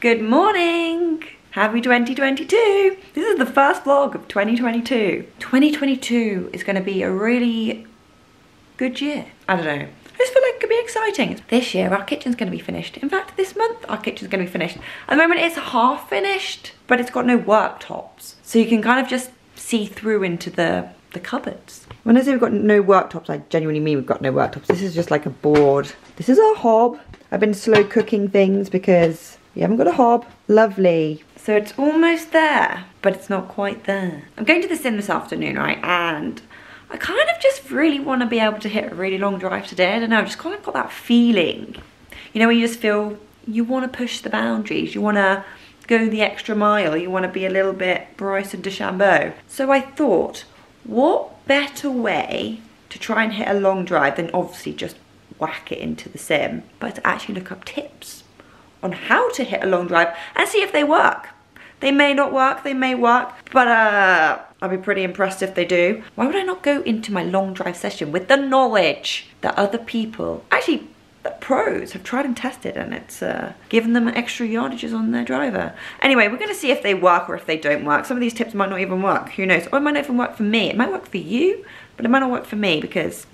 Good morning! Happy 2022! This is the first vlog of 2022. 2022 is going to be a really good year. I don't know. I just feel like it could be exciting. This year our kitchen's going to be finished. In fact, this month our kitchen's going to be finished. At the moment it's half finished, but it's got no worktops. So you can kind of just see through into the, the cupboards. When I say we've got no worktops, I genuinely mean we've got no worktops. This is just like a board. This is our hob. I've been slow cooking things because we haven't got a hob. Lovely. So it's almost there, but it's not quite there. I'm going to the sim this afternoon, right? And I kind of just really want to be able to hit a really long drive today. I don't know, I've just kind of got that feeling. You know, when you just feel you want to push the boundaries. You want to go the extra mile. You want to be a little bit Bryson DeChambeau. So I thought, what better way to try and hit a long drive than obviously just whack it into the sim, but to actually look up tips on how to hit a long drive and see if they work. They may not work, they may work, but uh, I'll be pretty impressed if they do. Why would I not go into my long drive session with the knowledge that other people, actually that pros have tried and tested and it's uh, given them extra yardages on their driver. Anyway, we're gonna see if they work or if they don't work. Some of these tips might not even work, who knows? Or it might not even work for me. It might work for you, but it might not work for me because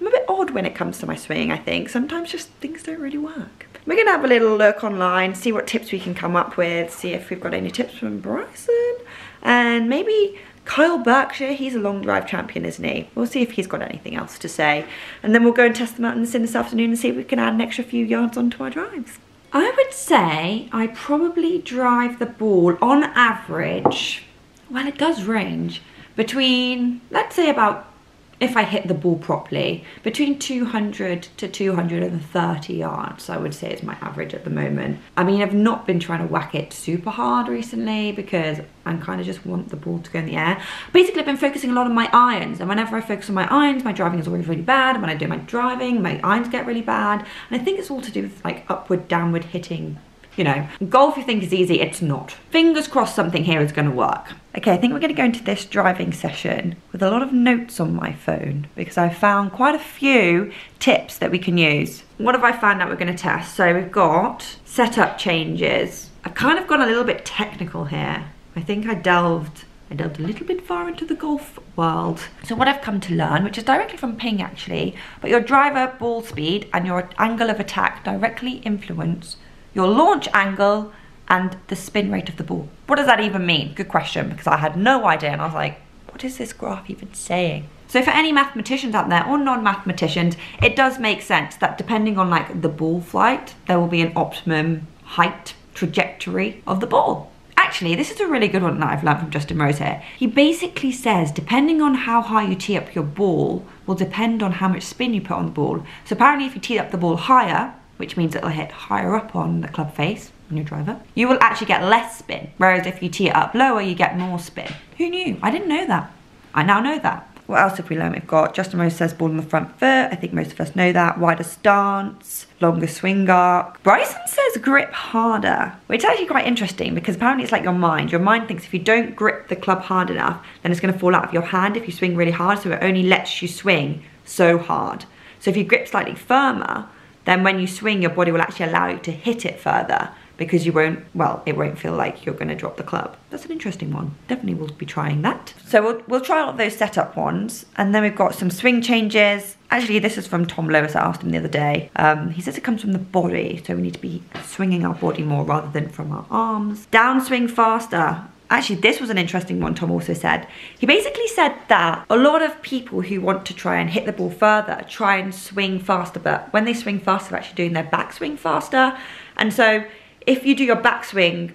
I'm a bit odd when it comes to my swinging, I think. Sometimes just things don't really work. We're gonna have a little look online, see what tips we can come up with, see if we've got any tips from Bryson, and maybe Kyle Berkshire, he's a long drive champion, isn't he? We'll see if he's got anything else to say. And then we'll go and test them out in the this afternoon and see if we can add an extra few yards onto our drives. I would say I probably drive the ball on average, well it does range, between let's say about if I hit the ball properly, between 200 to 230 yards, I would say is my average at the moment. I mean, I've not been trying to whack it super hard recently because I kind of just want the ball to go in the air. Basically, I've been focusing a lot on my irons, and whenever I focus on my irons, my driving is always really bad, when I do my driving, my irons get really bad, and I think it's all to do with like upward, downward hitting you know, golf you think is easy, it's not. Fingers crossed something here is gonna work. Okay, I think we're gonna go into this driving session with a lot of notes on my phone because I found quite a few tips that we can use. What have I found out we're gonna test? So we've got setup changes. I've kind of gone a little bit technical here. I think I delved I delved a little bit far into the golf world. So what I've come to learn, which is directly from Ping actually, but your driver ball speed and your angle of attack directly influence your launch angle, and the spin rate of the ball. What does that even mean? Good question, because I had no idea and I was like, what is this graph even saying? So for any mathematicians out there or non-mathematicians, it does make sense that depending on like the ball flight, there will be an optimum height trajectory of the ball. Actually, this is a really good one that I've learned from Justin Rose here. He basically says, depending on how high you tee up your ball, will depend on how much spin you put on the ball. So apparently if you tee up the ball higher, which means it'll hit higher up on the club face on your driver, you will actually get less spin. Whereas if you tee it up lower, you get more spin. Who knew? I didn't know that. I now know that. What else have we learned? We've got Justin Rose says ball on the front foot. I think most of us know that. Wider stance, longer swing arc. Bryson says grip harder, which is actually quite interesting because apparently it's like your mind. Your mind thinks if you don't grip the club hard enough, then it's going to fall out of your hand if you swing really hard. So it only lets you swing so hard. So if you grip slightly firmer, then when you swing, your body will actually allow you to hit it further because you won't, well, it won't feel like you're gonna drop the club. That's an interesting one. Definitely we'll be trying that. So we'll, we'll try out those setup ones and then we've got some swing changes. Actually, this is from Tom Lewis, I asked him the other day. Um, he says it comes from the body, so we need to be swinging our body more rather than from our arms. Downswing faster. Actually, this was an interesting one Tom also said. He basically said that a lot of people who want to try and hit the ball further try and swing faster, but when they swing faster, they're actually doing their backswing faster. And so if you do your backswing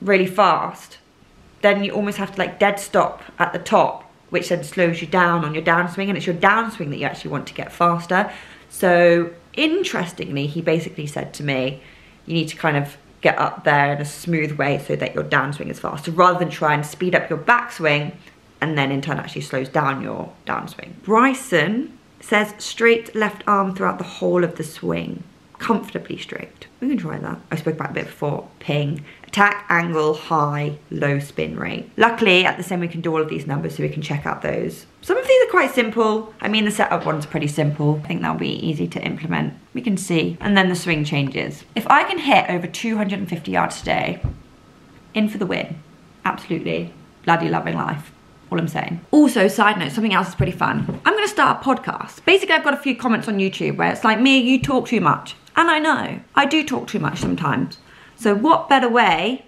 really fast, then you almost have to like dead stop at the top, which then slows you down on your downswing, and it's your downswing that you actually want to get faster. So interestingly, he basically said to me, you need to kind of get up there in a smooth way so that your downswing is faster rather than try and speed up your backswing and then in turn actually slows down your downswing. Bryson says straight left arm throughout the whole of the swing. Comfortably straight. We can try that. I spoke about a bit before. Ping. Attack, angle, high, low spin rate. Luckily, at the same we can do all of these numbers so we can check out those. Some of these are quite simple. I mean, the setup one's pretty simple. I think that'll be easy to implement. We can see. And then the swing changes. If I can hit over 250 yards today, in for the win. Absolutely. Bloody loving life all I'm saying. Also, side note, something else is pretty fun. I'm gonna start a podcast. Basically, I've got a few comments on YouTube where it's like, me, you talk too much. And I know, I do talk too much sometimes. So what better way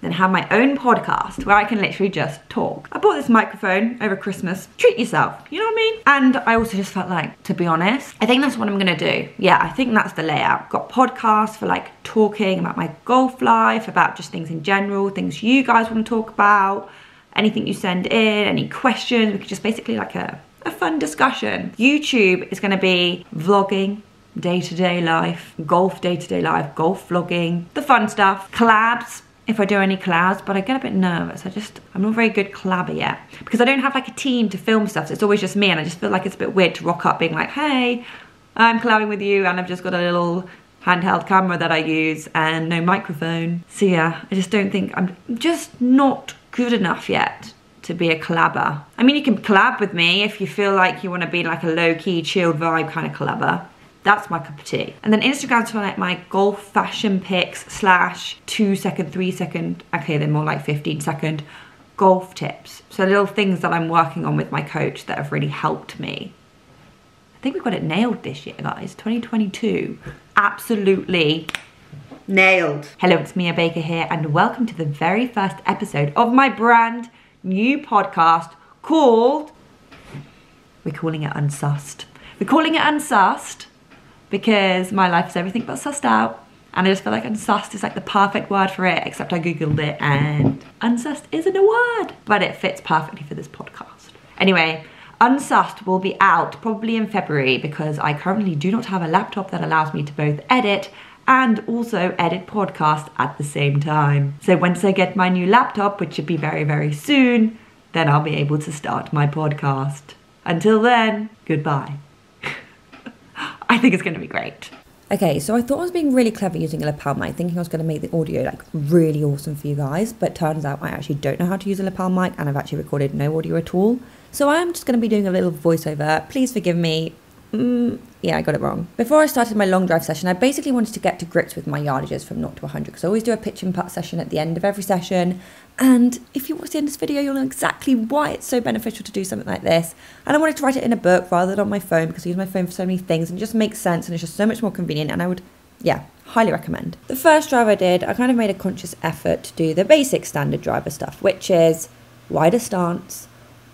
than have my own podcast where I can literally just talk. I bought this microphone over Christmas. Treat yourself, you know what I mean? And I also just felt like, to be honest, I think that's what I'm gonna do. Yeah, I think that's the layout. Got podcasts for like talking about my golf life, about just things in general, things you guys wanna talk about, anything you send in, any questions. We could just basically like a, a fun discussion. YouTube is gonna be vlogging, day-to-day life, golf day-to-day life, golf vlogging, the fun stuff, collabs, if I do any collabs, but I get a bit nervous. I just, I'm not very good collabor yet because I don't have like a team to film stuff. So it's always just me and I just feel like it's a bit weird to rock up being like, hey, I'm collabing with you and I've just got a little handheld camera that I use and no microphone. So yeah, I just don't think, I'm just not good enough yet to be a collabor. I mean, you can collab with me if you feel like you want to be like a low-key, chilled vibe kind of collabor. That's my cup of tea. And then Instagram's for like my golf fashion pics slash two second, three second, okay, they're more like 15 second golf tips. So little things that I'm working on with my coach that have really helped me. I think we got it nailed this year, guys. 2022. Absolutely nailed. Hello, it's Mia Baker here, and welcome to the very first episode of my brand new podcast called. We're calling it Unsussed. We're calling it Unsussed because my life is everything but sussed out. And I just feel like unsussed is like the perfect word for it, except I googled it and unsussed isn't a word, but it fits perfectly for this podcast. Anyway, Unsussed will be out probably in February because I currently do not have a laptop that allows me to both edit and also edit podcasts at the same time. So once I get my new laptop, which should be very, very soon, then I'll be able to start my podcast. Until then, goodbye. I think it's going to be great. Okay, so I thought I was being really clever using a lapel mic, thinking I was going to make the audio like really awesome for you guys, but turns out I actually don't know how to use a lapel mic and I've actually recorded no audio at all. So I am just going to be doing a little voiceover. Please forgive me. Mm, yeah, I got it wrong. Before I started my long drive session, I basically wanted to get to grips with my yardages from 0 to 100 because I always do a pitch and putt session at the end of every session. And if you watch the end of this video, you'll know exactly why it's so beneficial to do something like this. And I wanted to write it in a book rather than on my phone because I use my phone for so many things and it just makes sense and it's just so much more convenient. And I would, yeah, highly recommend. The first drive I did, I kind of made a conscious effort to do the basic standard driver stuff, which is wider stance,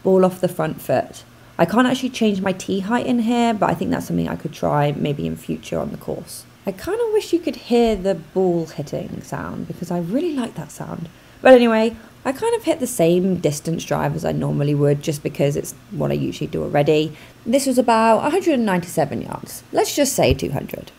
ball off the front foot. I can't actually change my tee height in here, but I think that's something I could try maybe in future on the course. I kind of wish you could hear the ball hitting sound because I really like that sound. But anyway, I kind of hit the same distance drive as I normally would just because it's what I usually do already. This was about 197 yards. Let's just say 200.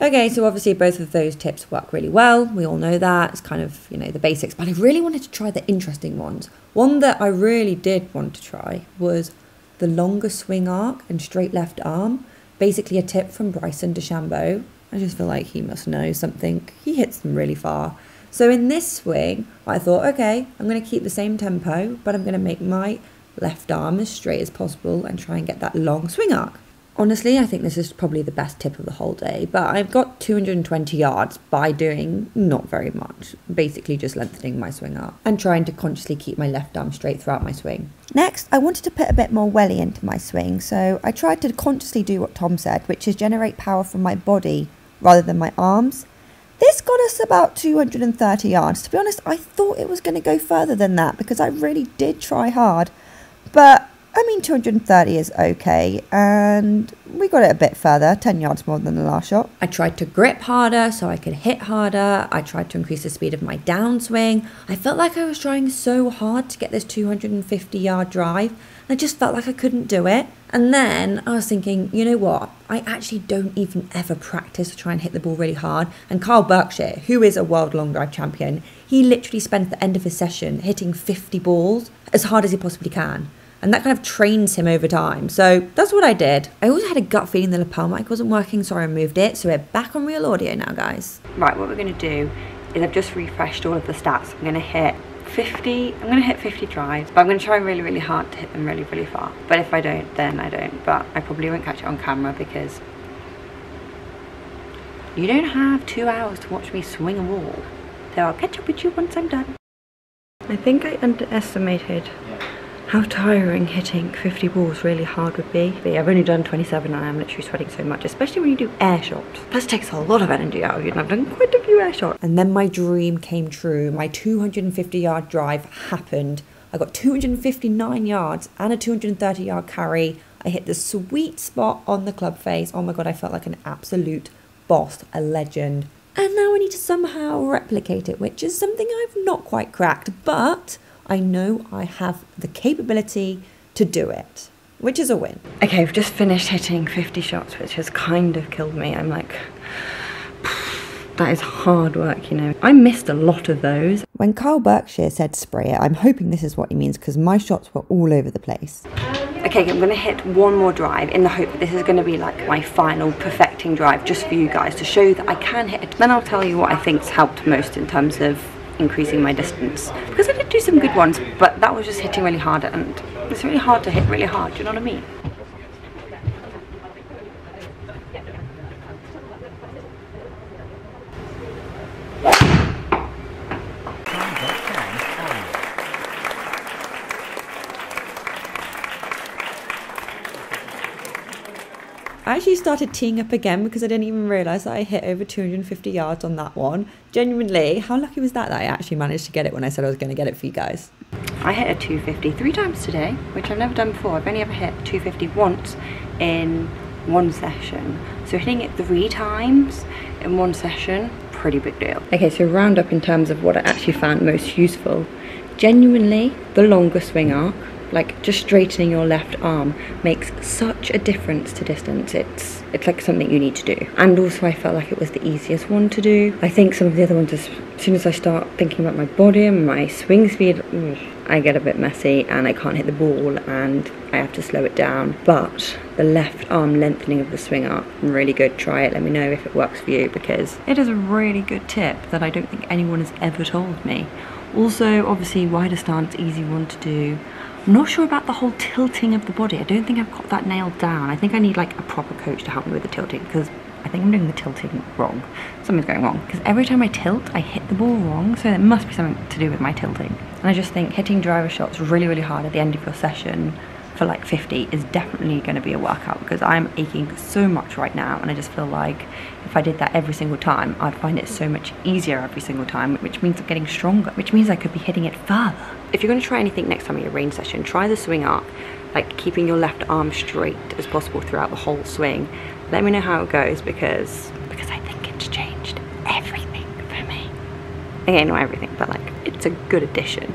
Okay, so obviously both of those tips work really well. We all know that. It's kind of, you know, the basics. But I really wanted to try the interesting ones. One that I really did want to try was the longer swing arc and straight left arm. Basically a tip from Bryson DeChambeau. I just feel like he must know something. He hits them really far. So in this swing, I thought, okay, I'm going to keep the same tempo, but I'm going to make my left arm as straight as possible and try and get that long swing arc. Honestly, I think this is probably the best tip of the whole day, but I've got 220 yards by doing not very much, basically just lengthening my swing arc and trying to consciously keep my left arm straight throughout my swing. Next, I wanted to put a bit more welly into my swing, so I tried to consciously do what Tom said, which is generate power from my body rather than my arms. This got us about 230 yards. To be honest, I thought it was going to go further than that because I really did try hard. But I mean, 230 is okay, and we got it a bit further, 10 yards more than the last shot. I tried to grip harder so I could hit harder. I tried to increase the speed of my downswing. I felt like I was trying so hard to get this 250 yard drive. And I just felt like I couldn't do it. And then I was thinking, you know what? I actually don't even ever practice to try and hit the ball really hard. And Kyle Berkshire, who is a world long drive champion, he literally spent the end of his session hitting 50 balls as hard as he possibly can. And that kind of trains him over time. So that's what I did. I also had a gut feeling the lapel mic wasn't working, so I removed it. So we're back on real audio now, guys. Right, what we're going to do is I've just refreshed all of the stats. I'm going to hit 50, I'm going to hit 50 drives, but I'm going to try really, really hard to hit them really, really far. But if I don't, then I don't. But I probably won't catch it on camera because you don't have two hours to watch me swing a wall. So I'll catch up with you once I'm done. I think I underestimated how tiring hitting 50 balls really hard would be. But yeah, I've only done 27 and I'm literally sweating so much, especially when you do air shots. That takes a lot of energy out of you and I've done quite a few air shots. And then my dream came true. My 250 yard drive happened. I got 259 yards and a 230 yard carry. I hit the sweet spot on the club face. Oh my god, I felt like an absolute boss, a legend. And now I need to somehow replicate it, which is something I've not quite cracked, but I know I have the capability to do it, which is a win. Okay, I've just finished hitting 50 shots, which has kind of killed me. I'm like, that is hard work, you know. I missed a lot of those. When Kyle Berkshire said spray it, I'm hoping this is what he means because my shots were all over the place. Okay, I'm gonna hit one more drive in the hope that this is gonna be like my final perfecting drive just for you guys to show that I can hit it. Then I'll tell you what I think's helped most in terms of increasing my distance. Because I did do some good ones but that was just hitting really hard and it's really hard to hit really hard do you know what I mean I actually started teeing up again because I didn't even realise that I hit over 250 yards on that one. Genuinely, how lucky was that that I actually managed to get it when I said I was going to get it for you guys? I hit a 250 three times today, which I've never done before. I've only ever hit 250 once in one session. So hitting it three times in one session, pretty big deal. Okay, so round up in terms of what I actually found most useful. Genuinely, the longer swing arc like just straightening your left arm makes such a difference to distance. It's it's like something you need to do. And also I felt like it was the easiest one to do. I think some of the other ones as soon as I start thinking about my body and my swing speed mm, I get a bit messy and I can't hit the ball and I have to slow it down. But the left arm lengthening of the swing arc really good. Try it. Let me know if it works for you because it is a really good tip that I don't think anyone has ever told me. Also obviously wider stance easy one to do not sure about the whole tilting of the body. I don't think I've got that nailed down. I think I need like a proper coach to help me with the tilting because I think I'm doing the tilting wrong. Something's going wrong because every time I tilt, I hit the ball wrong. So it must be something to do with my tilting. And I just think hitting driver shots really, really hard at the end of your session for like 50 is definitely going to be a workout because I'm aching so much right now and I just feel like if I did that every single time I'd find it so much easier every single time which means I'm getting stronger which means I could be hitting it further. If you're going to try anything next time in your range session try the swing arc like keeping your left arm straight as possible throughout the whole swing. Let me know how it goes because because I think it's changed everything for me. Again, not everything but like it's a good addition.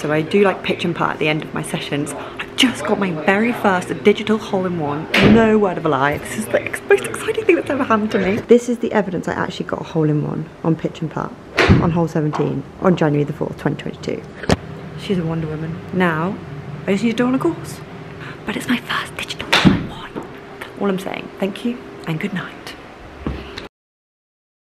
So I do like pitch and putt at the end of my sessions. I've just got my very first digital hole-in-one, no word of a lie. This is the most exciting thing that's ever happened to me. This is the evidence I actually got a hole-in-one on pitch and putt on hole 17 on January the 4th, 2022. She's a Wonder Woman. Now, I just need to do on a course. But it's my first digital hole-in-one. All I'm saying, thank you and good night.